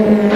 Amen.